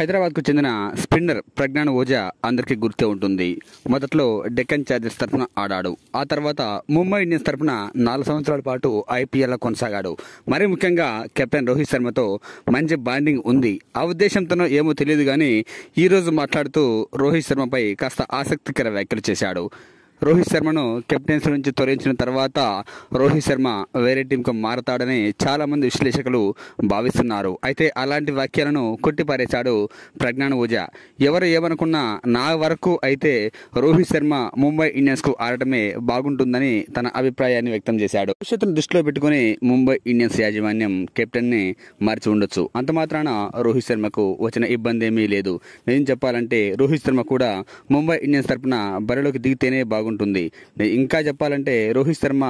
హైదరాబాద్కు చెందిన స్పిన్నర్ ప్రజ్ఞాన్ ఓజా అందరికీ గుర్తే ఉంటుంది. మొదట్లో డెక్కన్ ఛార్జర్స్ తరఫున ఆడాడు. ఆ తర్వాత ముంబై ఇండియన్స్ తరఫున నాలుగు సంవత్సరాల పాటు ఐపీఎల్లో కొనసాగాడు. మరి ముఖ్యంగా కెప్టెన్ రోహిత్ శర్మతో మంచి బాండింగ్ ఉంది. ఆ ఉద్దేశంతోనో ఏమో తెలియదు కానీ ఈరోజు మాట్లాడుతూ రోహిత్ శర్మపై కాస్త ఆసక్తికర వ్యాఖ్యలు చేశాడు. రోహిత్ శర్మను కెప్టెన్సీ నుంచి తొలగించిన తర్వాత రోహిత్ శర్మ వేరే టీంకు మారతాడని చాలామంది విశ్లేషకులు భావిస్తున్నారు. అయితే అలాంటి వ్యాఖ్యలను కొట్టిపారేశాడు ప్రజ్ఞాన్ ఓజా ఎవరు ఏమనుకున్నా నా వరకు అయితే రోహిత్ శర్మ ముంబై ఇండియన్స్కు ఆడటమే బాగుంటుందని తన అభిప్రాయాన్ని వ్యక్తం చేశాడు. భవిష్యత్తును దృష్టిలో పెట్టుకుని ముంబై ఇండియన్స్ యాజమాన్యం కెప్టెన్ని మార్చి ఉండొచ్చు. అంత మాత్రాన రోహిత్ శర్మకు వచ్చిన ఇబ్బంది ఏమీ లేదు. నేను చెప్పాలంటే రోహిత్ శర్మ కూడా ముంబై ఇండియన్స్ తరపున బరిలోకి దిగితేనే బాగుంటుంది. బాగుంటుంది ఇంకా చెప్పాలంటే రోహిత్ శర్మ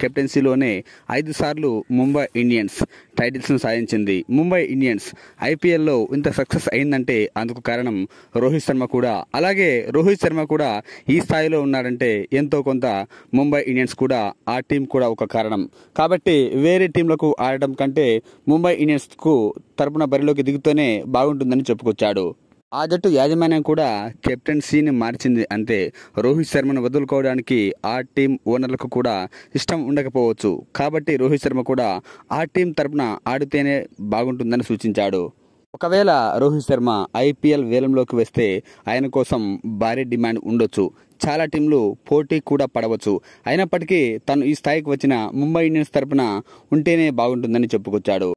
కెప్టెన్సీలోనే ఐదు సార్లు ముంబై ఇండియన్స్ టైటిల్స్ను సాధించింది. ముంబై ఇండియన్స్ ఐపీఎల్లో ఇంత సక్సెస్ అయిందంటే అందుకు కారణం రోహిత్ శర్మ కూడా. అలాగే రోహిత్ శర్మ కూడా ఈ స్థాయిలో ఉన్నాడంటే ఎంతో కొంత ముంబై ఇండియన్స్ కూడా ఆ టీం కూడా ఒక కారణం. కాబట్టి వేరే టీంలకు ఆడటం కంటే ముంబై ఇండియన్స్కు తరపున బరిలోకి దిగుతూనే బాగుంటుందని చెప్పుకొచ్చాడు. ఆ జట్టు యాజమాన్యం కూడా కెప్టెన్సీని మార్చింది అంతే. రోహిత్ శర్మను వదులుకోవడానికి ఆ టీం ఓనర్లకు కూడా ఇష్టం ఉండకపోవచ్చు. కాబట్టి రోహిత్ శర్మ కూడా ఆ టీం తరపున ఆడితేనే బాగుంటుందని సూచించాడు. ఒకవేళ రోహిత్ శర్మ ఐపీఎల్ వేలంలోకి వస్తే ఆయన కోసం భారీ డిమాండ్ ఉండొచ్చు. చాలా టీంలు పోటీ కూడా పడవచ్చు. అయినప్పటికీ తను ఈ స్థాయికి వచ్చిన ముంబై ఇండియన్స్ తరపున ఉంటేనే బాగుంటుందని చెప్పుకొచ్చాడు.